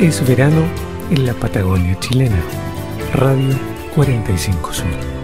Es verano en la Patagonia chilena. Radio 45 Sur.